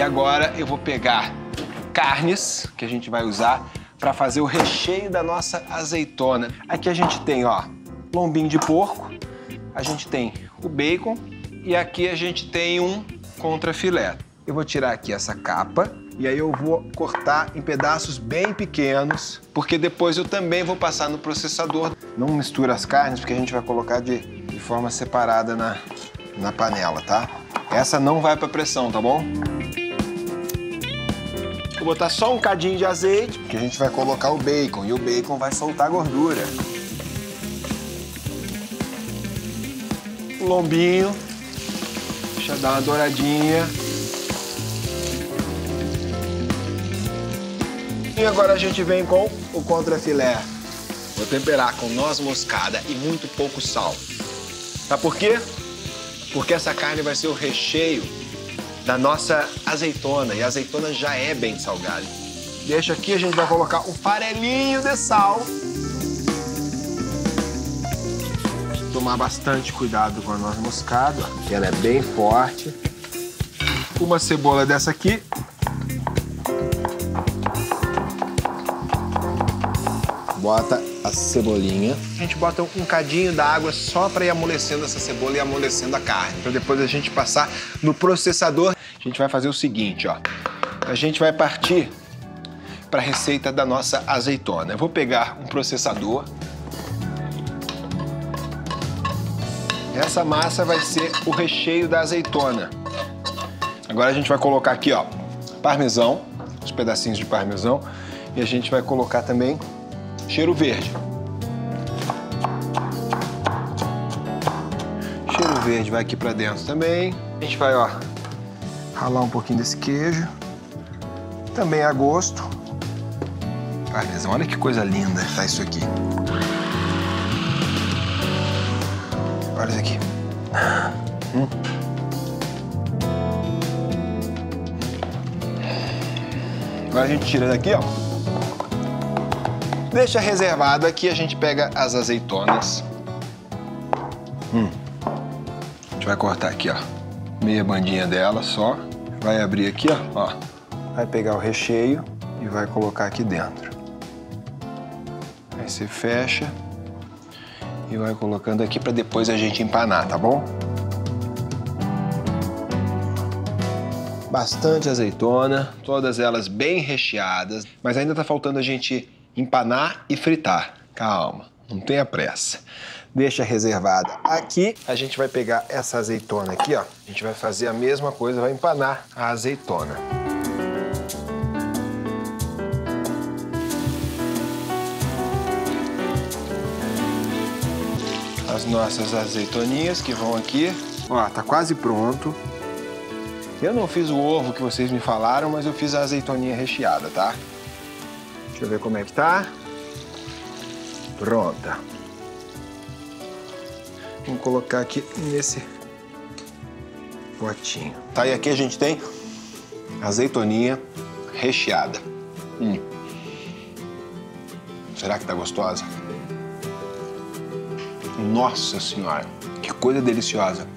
E agora eu vou pegar carnes que a gente vai usar para fazer o recheio da nossa azeitona. Aqui a gente tem, ó, lombinho de porco, a gente tem o bacon e aqui a gente tem um contrafilé. Eu vou tirar aqui essa capa e aí eu vou cortar em pedaços bem pequenos, porque depois eu também vou passar no processador. Não mistura as carnes, porque a gente vai colocar de, de forma separada na, na panela, tá? Essa não vai para pressão, tá bom? Vou botar só um cadinho de azeite, porque a gente vai colocar o bacon e o bacon vai soltar gordura. O lombinho, deixa eu dar uma douradinha. E agora a gente vem com o contrafilé. Vou temperar com noz moscada e muito pouco sal. Sabe por quê? Porque essa carne vai ser o recheio da nossa azeitona. E a azeitona já é bem salgada. Deixa aqui, a gente vai colocar um farelinho de sal. Tomar bastante cuidado com a noz moscada, que ela é bem forte. Uma cebola dessa aqui. Bota a cebolinha. A gente bota um cadinho da água só para ir amolecendo essa cebola e amolecendo a carne. Para depois a gente passar no processador. A gente vai fazer o seguinte, ó. A gente vai partir para a receita da nossa azeitona. Eu vou pegar um processador. Essa massa vai ser o recheio da azeitona. Agora a gente vai colocar aqui, ó, parmesão, os pedacinhos de parmesão, e a gente vai colocar também cheiro verde. Cheiro verde vai aqui para dentro também. A gente vai, ó, ralar um pouquinho desse queijo. Também a gosto. Parmesão, olha que coisa linda tá isso aqui. Olha isso aqui. Hum. Agora a gente tira daqui, ó. Deixa reservado aqui, a gente pega as azeitonas. Hum. A gente vai cortar aqui, ó. Meia bandinha dela só. Vai abrir aqui, ó. ó. Vai pegar o recheio e vai colocar aqui dentro. Aí você fecha e vai colocando aqui para depois a gente empanar, tá bom? Bastante azeitona, todas elas bem recheadas, mas ainda tá faltando a gente empanar e fritar. Calma, não tenha pressa. Deixa reservada aqui. A gente vai pegar essa azeitona aqui, ó. A gente vai fazer a mesma coisa, vai empanar a azeitona. As nossas azeitoninhas que vão aqui. Ó, tá quase pronto. Eu não fiz o ovo que vocês me falaram, mas eu fiz a azeitoninha recheada, tá? Deixa eu ver como é que tá. Pronta. Vamos colocar aqui nesse potinho. Tá, e aqui a gente tem azeitoninha recheada. Hum. Será que tá gostosa? Nossa Senhora, que coisa deliciosa.